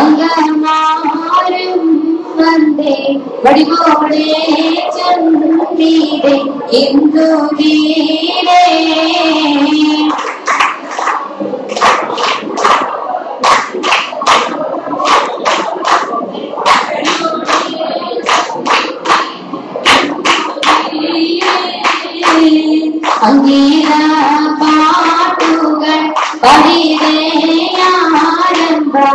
அங்கமாறும் வந்தே வடிவோடே சென்றீரே இந்து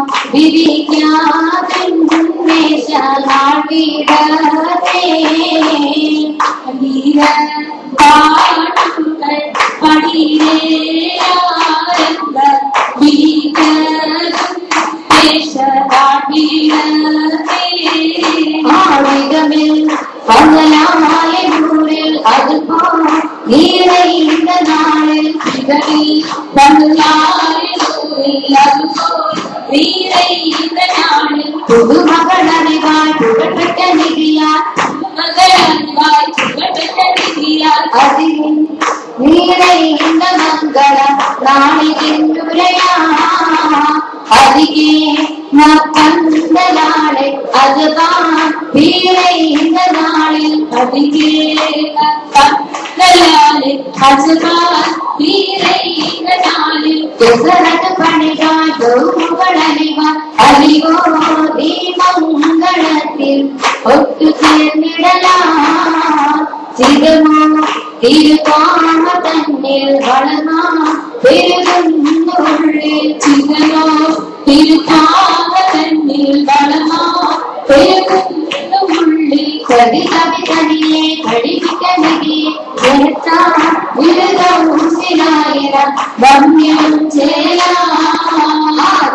படிதேயாரம்பம் விதிக்காதே அங்கீர பாட்டுகள் படிதேயாரம்பம் ஆழிகமில் பங்களாய ஊரில் அது நீரை இந்த நாளில் சிதறில் பங்களாய ஊரில் அது நீரை இந்த நாளில் புது மகள் அறிவாய் புகழ்பெற்ற நிதியார் மகள் அறிவாய் புகழ்பெற்ற நிதியார் அதில் நீரை இந்த மங்கள நாளில் உரையா அதிகே மக்கந்த நாளை அதுதான் வீரை இந்த நாளில் அதிகே மக்கந்த நாளை அதுதான் வீரை இந்த நாளில் எசரட்டு பணிகாய் கௌமுகள் அறிவார் அறிவோ தீமங்களத்தில் தன்னில் வளமா பெருகும் உள்ளே சிகமோ திருப்பாம தன்னில் வளமா பெருகும் உள்ளே கவி எடுத்தா விருதம் சிலாயிரம் வம்யம் சேலா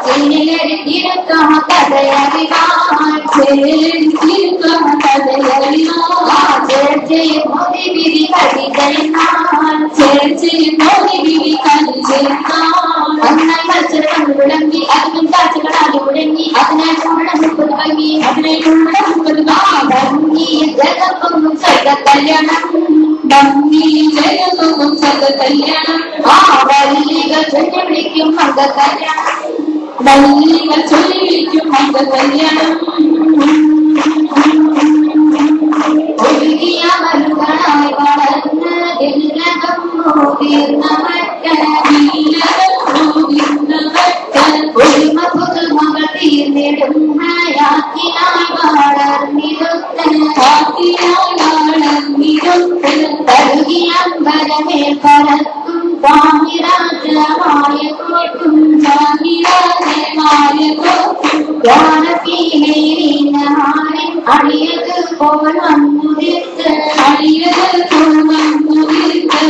சேலரி திருக்கம கதை அறிவாய் சேலரி திருக்கம கதை அறிவாய் சேர்ச்சே மோதி விதி கவிதை நான் சேர்ச்சே மோதி விதி கவிதை நான் அண்ணன் கச்சரம் விளங்கி அதுவும் காட்சிகளாகி முழங்கி அதனை சூழல் முப்பது வங்கி அதனை சூழல் முப்பது வங்கி ஜெகப்பம் சக கல்யாணம் பம்மி ஜெகப்பம் சக கல்யாணம் ஆ வள்ளிகள் சொல்லி விழிக்கும் அந்த கல்யாணம் வள்ளிகள் சொல்லி விழிக்கும் அந்த கல்யாணம் ஒழுகிய அம்பரமே பறக்கும் பாமிராஜ மாய கோட்டும் சாமிராஜ மாய கோட்டும் வானத்திலே நீனாரின் அழியது போல் அன்முதிர்த்து அழியது போல் அன்முதிர்த்து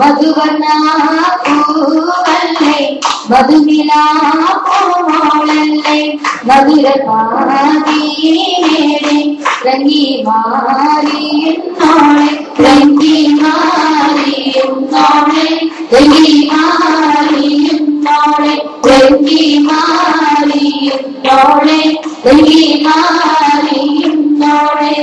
മധുവന്നാ പൂവല്ലേ? മധുനിലാ പൂമോളല്ലേ മധുരമാരിയേടെ രംഗി മാറിയെന്നോളെ രംഗി മാറിയെന്നോളെ രംഗി മാറിയെന്നോളെ രംഗി മാറിയെന്നോളെ രംഗി മാറിയെന്നോളെ